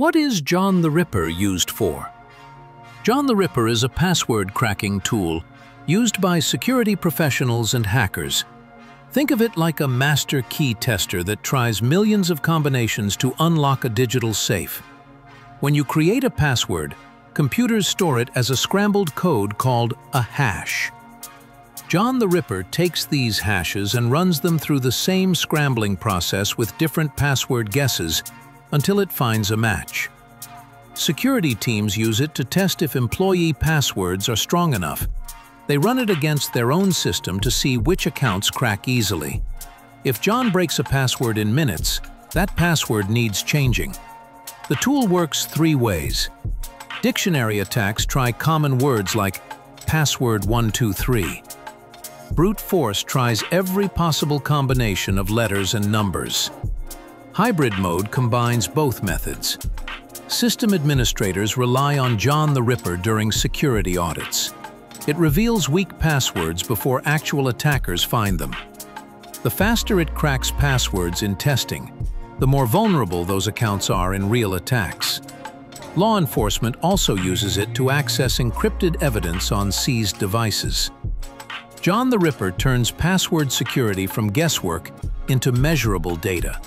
What is John the Ripper used for? John the Ripper is a password cracking tool used by security professionals and hackers. Think of it like a master key tester that tries millions of combinations to unlock a digital safe. When you create a password, computers store it as a scrambled code called a hash. John the Ripper takes these hashes and runs them through the same scrambling process with different password guesses until it finds a match. Security teams use it to test if employee passwords are strong enough. They run it against their own system to see which accounts crack easily. If John breaks a password in minutes, that password needs changing. The tool works three ways. Dictionary attacks try common words like password 123. Brute force tries every possible combination of letters and numbers. Hybrid mode combines both methods. System administrators rely on John the Ripper during security audits. It reveals weak passwords before actual attackers find them. The faster it cracks passwords in testing, the more vulnerable those accounts are in real attacks. Law enforcement also uses it to access encrypted evidence on seized devices. John the Ripper turns password security from guesswork into measurable data.